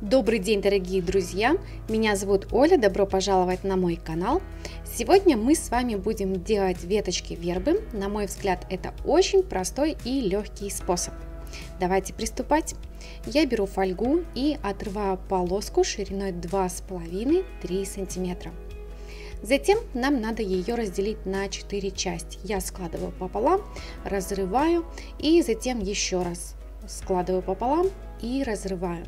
Добрый день, дорогие друзья! Меня зовут Оля, добро пожаловать на мой канал. Сегодня мы с вами будем делать веточки вербы. На мой взгляд, это очень простой и легкий способ. Давайте приступать. Я беру фольгу и отрываю полоску шириной 2,5-3 сантиметра. Затем нам надо ее разделить на 4 части. Я складываю пополам, разрываю и затем еще раз складываю пополам и разрываю.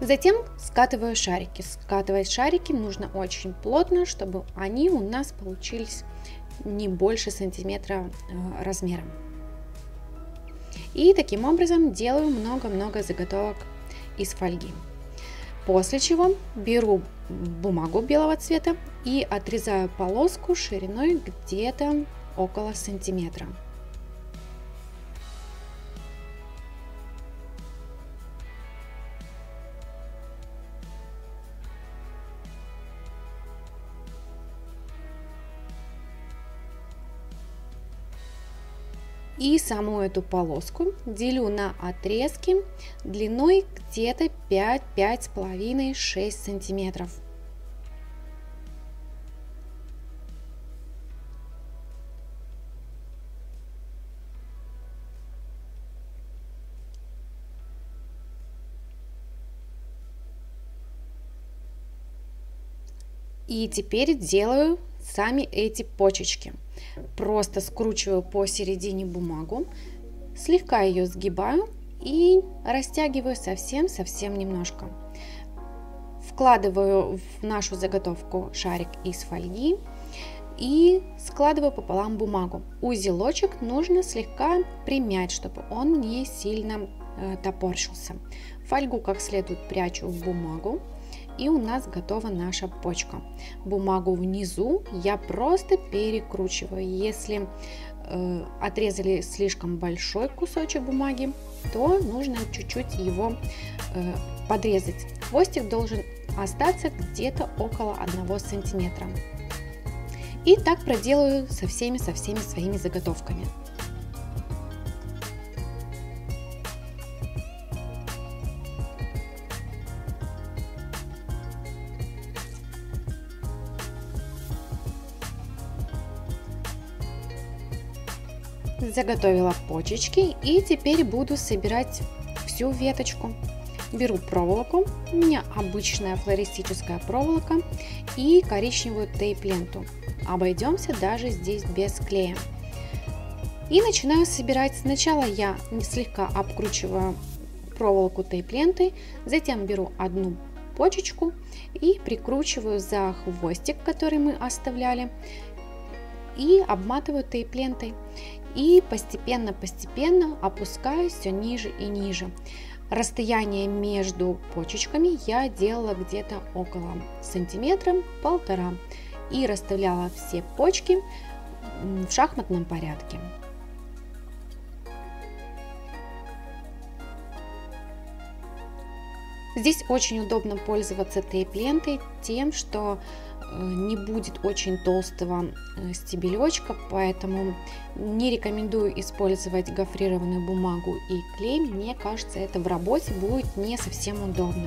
Затем скатываю шарики. Скатывать шарики нужно очень плотно, чтобы они у нас получились не больше сантиметра э, размером. И таким образом делаю много-много заготовок из фольги. После чего беру бумагу белого цвета и отрезаю полоску шириной где-то около сантиметра. И саму эту полоску делю на отрезки длиной где-то 5-5,5-6 сантиметров. И теперь делаю сами эти почечки. Просто скручиваю посередине бумагу, слегка ее сгибаю и растягиваю совсем-совсем немножко. Вкладываю в нашу заготовку шарик из фольги и складываю пополам бумагу. Узелочек нужно слегка примять, чтобы он не сильно э, топорщился. Фольгу как следует прячу в бумагу и у нас готова наша почка. Бумагу внизу я просто перекручиваю. Если э, отрезали слишком большой кусочек бумаги, то нужно чуть-чуть его э, подрезать. Хвостик должен остаться где-то около 1 сантиметра. И так проделаю со всеми, со всеми своими заготовками. Заготовила почечки и теперь буду собирать всю веточку. Беру проволоку, у меня обычная флористическая проволока и коричневую тейп-ленту. Обойдемся даже здесь без клея. И начинаю собирать. Сначала я слегка обкручиваю проволоку тейп-лентой, затем беру одну почечку и прикручиваю за хвостик, который мы оставляли, и обматываю тейп-лентой и постепенно-постепенно опускаюсь все ниже и ниже. Расстояние между почечками я делала где-то около сантиметра полтора и расставляла все почки в шахматном порядке. Здесь очень удобно пользоваться тейп-лентой тем, что Э, не будет очень толстого э, стебелечка, поэтому не рекомендую использовать гофрированную бумагу и клей. Мне кажется, это в работе будет не совсем удобно.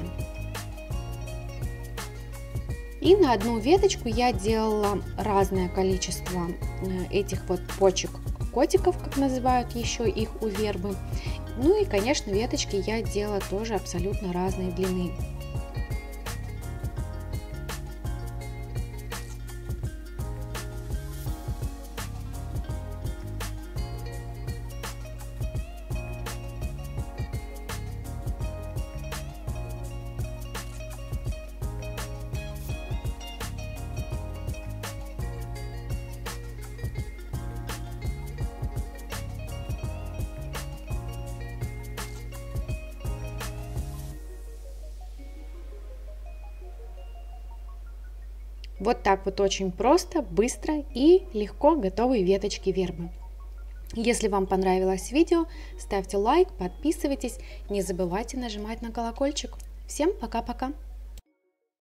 И на одну веточку я делала разное количество э, этих вот почек котиков, как называют еще их у вербы. Ну и, конечно, веточки я делала тоже абсолютно разной длины. Вот так вот очень просто, быстро и легко готовые веточки вербы. Если вам понравилось видео, ставьте лайк, подписывайтесь, не забывайте нажимать на колокольчик. Всем пока-пока!